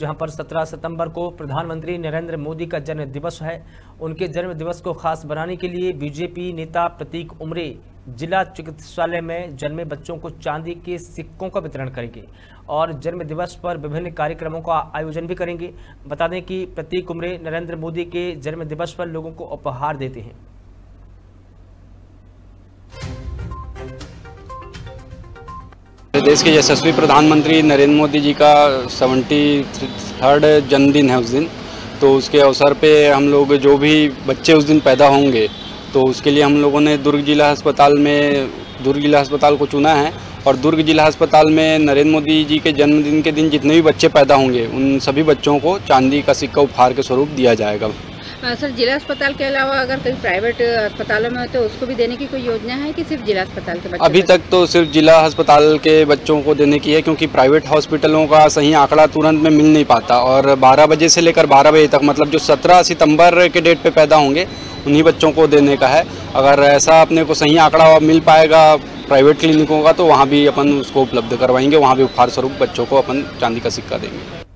जहाँ पर 17 सितंबर को प्रधानमंत्री नरेंद्र मोदी का जन्म दिवस है। उनके जन्म दिवस को खास बनाने के लिए बीजेपी नेता प्रतीक उमरे जिला चिकित्सालय में जन्मे बच्चों को चांदी के सिक्कों का वितरण करेंगे और जन्म दिवस पर विभिन्न कार्यक्रमों का आयोजन भी करेंगे। बता दें कि प्रतीक उमरे नरेंद्र मोदी के जन्म दिवस पर लोगों को उपहार देते हैं। देश के यशस्वी प्रधानमंत्री नरेंद्र मोदी जी का सेवेंटी थर्ड जन्मदिन है उस दिन। तो उसके अवसर पे हम लोग जो भी बच्चे उस दिन पैदा होंगे तो उसके लिए हम लोगों ने दुर्ग जिला अस्पताल में, दुर्ग जिला अस्पताल को चुना है और दुर्ग जिला अस्पताल में नरेंद्र मोदी जी के जन्मदिन के दिन जितने भी बच्चे पैदा होंगे, उन सभी बच्चों को चांदी का सिक्का उपहार के स्वरूप दिया जाएगा। सर जिला अस्पताल के अलावा अगर कहीं प्राइवेट अस्पतालों में हो तो उसको भी देने की कोई योजना है कि सिर्फ़ जिला अस्पताल के बच्चों अभी तक तो सिर्फ़ जिला अस्पताल के बच्चों को देने की है क्योंकि प्राइवेट हॉस्पिटलों का सही आंकड़ा तुरंत में मिल नहीं पाता। और 12 बजे से लेकर 12 बजे तक मतलब जो 17 सितंबर के डेट पे पैदा होंगे उन्हीं बच्चों को देने का है। अगर ऐसा अपने को सही आंकड़ा मिल पाएगा प्राइवेट क्लिनिकों का तो वहाँ भी अपन उसको उपलब्ध करवाएँगे वहाँ भी उपहार स्वरूप बच्चों को अपन चांदी का सिक्का देंगे।